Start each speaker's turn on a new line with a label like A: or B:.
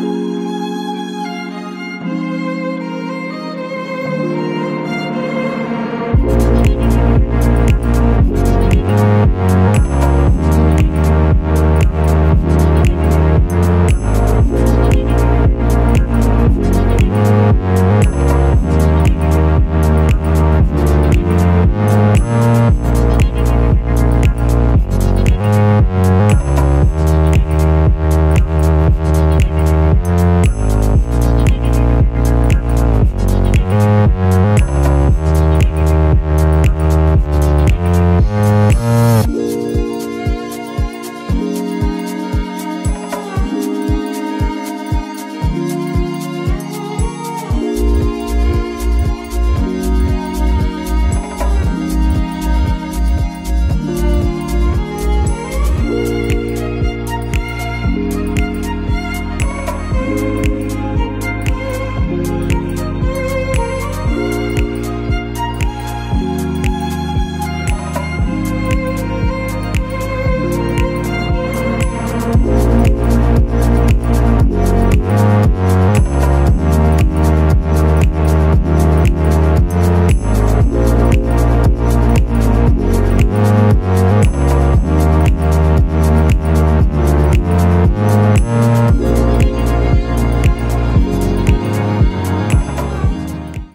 A: Música